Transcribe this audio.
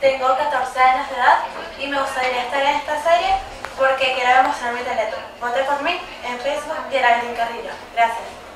Tengo 14 años de edad y me gustaría estar en esta serie porque quiero demostrar mi talento. Vote por mí en Facebook, Geraldine Carrillo. Gracias.